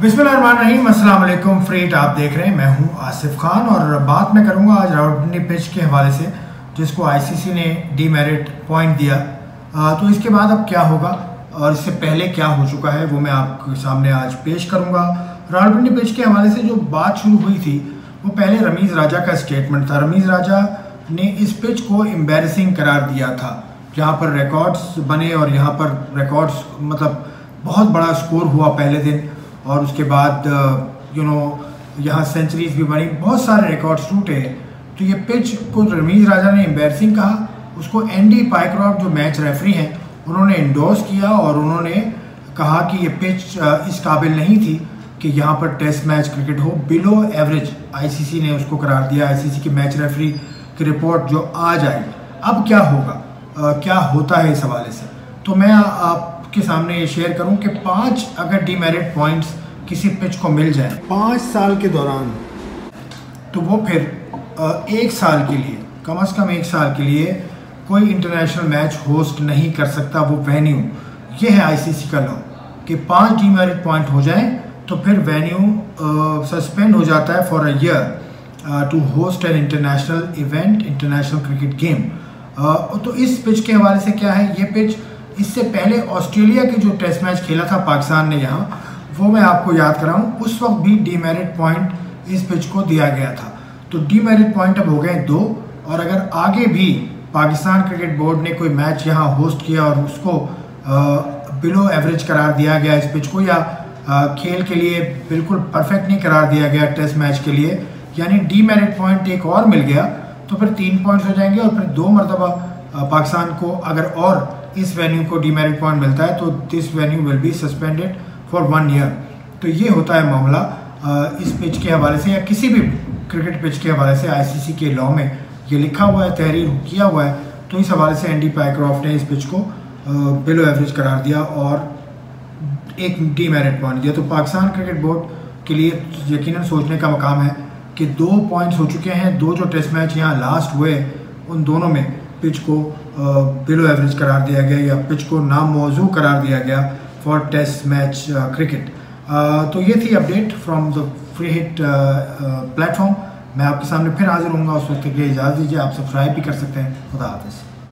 बिस्मिल्लाहिर्रहमानिर्रहीम अस्सलाम फ्रीट आप देख रहे हैं मैं हूँ आसिफ खान और बात मैं करूँगा आज राउंडी पिच के हवाले से जिसको आईसीसी ने डी मेरिट पॉइंट दिया। आ, तो इसके बाद अब क्या होगा और इससे पहले क्या हो चुका है वो मैं आपके सामने आज पेश करूँगा। रावलपिंडी पिच के हवाले से जो बात शुरू हुई थी वो पहले रमीज़ राजा का स्टेटमेंट था। रमीज़ राजा ने इस पिच को एम्बेरसिंग करार दिया था। जहाँ पर रिकॉर्ड्स बने और यहाँ पर रिकॉर्ड्स मतलब बहुत बड़ा स्कोर हुआ पहले दिन। और उसके बाद यू नो यहाँ सेंचुरीज भी बनी बहुत सारे रिकॉर्ड्स टूटे। तो ये पिच को रमीज राजा ने एम्बेरसिंग कहा। उसको एंडी पाइक्रॉप जो मैच रेफरी हैं उन्होंने इंडोर्स किया और उन्होंने कहा कि ये पिच इस काबिल नहीं थी कि यहाँ पर टेस्ट मैच क्रिकेट हो। बिलो एवरेज आईसीसी ने उसको करार दिया आईसीसी की मैच रेफरी की रिपोर्ट जो आज आई। अब क्या होगा? आ, क्या होता है इस हवाले से? तो मैं आपके सामने ये शेयर करूँ कि पाँच अगर डीमेरिट पॉइंट्स किसी पिच को मिल जाए। पाँच साल के दौरान। तो वो फिर एक साल के लिए कम अज़ कम एक साल के लिए कोई इंटरनेशनल मैच होस्ट नहीं कर सकता वो वेन्यू ये है आईसीसी का लॉ कि पाँच डीमेरिट पॉइंट हो जाएँ तो फिर वेन्यू सस्पेंड हो जाता है for a year to host an international event international cricket game तो इस पिच के हवाले से क्या है? ये पिच इससे पहले ऑस्ट्रेलिया के जो टेस्ट मैच खेला था पाकिस्तान ने यहाँ, वो मैं आपको याद कराऊँ, उस वक्त भी डीमेरिट पॉइंट इस पिच को दिया गया था। तो डीमेरिट पॉइंट अब हो गए दो, और अगर आगे भी पाकिस्तान क्रिकेट बोर्ड ने कोई मैच यहाँ होस्ट किया और उसको बिलो एवरेज करार दिया गया इस पिच को, या खेल के लिए बिल्कुल परफेक्ट नहीं करार दिया गया टेस्ट मैच के लिए, यानी डी मेरिट पॉइंट एक और मिल गया तो फिर तीन पॉइंट्स हो जाएँगे और फिर दो मरतबा पाकिस्तान को अगर और इस वेन्यू को डीमेरिट पॉइंट मिलता है तो this venue will be suspended for one year तो ये होता है मामला इस पिच के हवाले से या किसी भी क्रिकेट पिच के हवाले से आईसीसी के लॉ में ये लिखा हुआ है, तहरीर किया हुआ है तो इस हवाले से एंडी पाइक्रॉफ्ट ने इस पिच को बिलो एवरेज करार दिया और एक डी मेरिट पॉइंट दिया। तो पाकिस्तान क्रिकेट बोर्ड के लिए यकीनन सोचने का मकाम है कि दो पॉइंट्स हो चुके हैं, दो जो टेस्ट मैच यहाँ लास्ट हुए, उन दोनों में पिच को बिलो एवरेज करार दिया गया, या पिच को नाम मौजू करार दिया गया फॉर टेस्ट मैच क्रिकेट तो ये थी update from the free hit platform मैं आपके सामने फिर हाजिर हूँ उस वक्त के लिए। इजाज़त दीजिए, आप सब्सक्राइब भी कर सकते हैं। खुदा हाफिज़।